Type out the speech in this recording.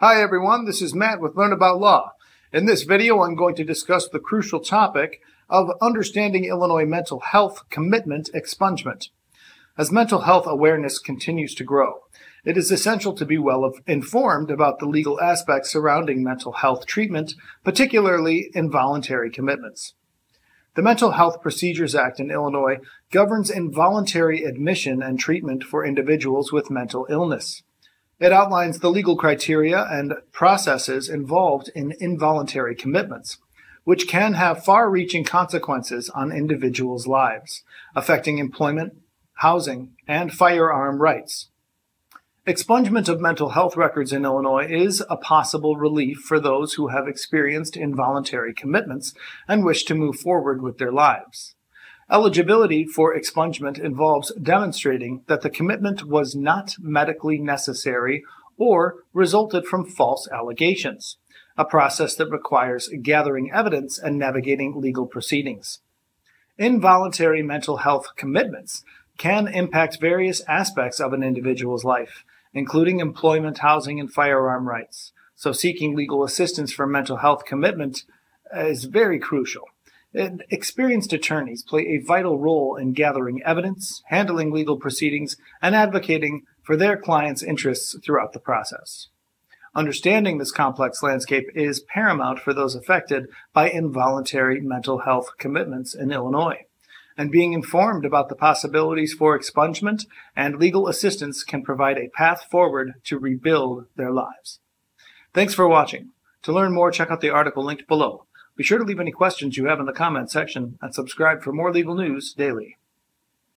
Hi everyone, this is Matt with Learn About Law. In this video, I'm going to discuss the crucial topic of understanding Illinois mental health commitment expungement. As mental health awareness continues to grow, it is essential to be well informed about the legal aspects surrounding mental health treatment, particularly involuntary commitments. The Mental Health Procedures Act in Illinois governs involuntary admission and treatment for individuals with mental illness. It outlines the legal criteria and processes involved in involuntary commitments, which can have far reaching consequences on individuals' lives, affecting employment, housing, and firearm rights. Expungement of mental health records in Illinois is a possible relief for those who have experienced involuntary commitments and wish to move forward with their lives. Eligibility for expungement involves demonstrating that the commitment was not medically necessary or resulted from false allegations, a process that requires gathering evidence and navigating legal proceedings. Involuntary mental health commitments can impact various aspects of an individual's life, including employment, housing, and firearm rights. So seeking legal assistance for mental health commitment is very crucial. And experienced attorneys play a vital role in gathering evidence, handling legal proceedings, and advocating for their clients' interests throughout the process. Understanding this complex landscape is paramount for those affected by involuntary mental health commitments in Illinois. And being informed about the possibilities for expungement and legal assistance can provide a path forward to rebuild their lives. Thanks for watching. To learn more, check out the article linked below. Be sure to leave any questions you have in the comments section and subscribe for more legal news daily.